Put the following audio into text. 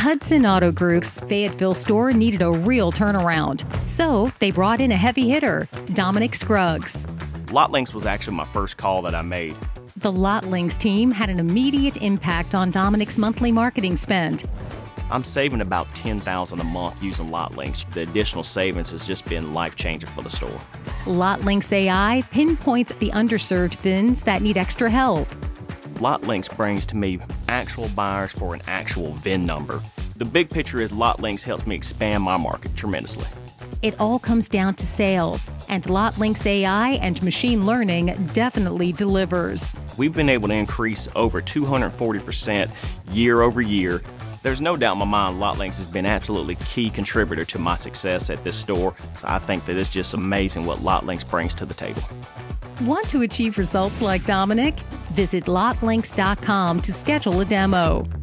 Hudson Auto Group's Fayetteville store needed a real turnaround, so they brought in a heavy hitter, Dominic Scruggs. LotLinx was actually my first call that I made. The LotLinx team had an immediate impact on Dominic's monthly marketing spend. I'm saving about 10000 a month using LotLinx. The additional savings has just been life changing for the store. LotLinx AI pinpoints the underserved VINs that need extra help. LotLinx brings to me actual buyers for an actual VIN number. The big picture is LotLinx helps me expand my market tremendously. It all comes down to sales, and LotLinx AI and machine learning definitely delivers. We've been able to increase over 240% year over year. There's no doubt in my mind LotLinx has been absolutely key contributor to my success at this store. So I think that it's just amazing what LotLinx brings to the table. Want to achieve results like Dominic? Visit lotlinx.com to schedule a demo.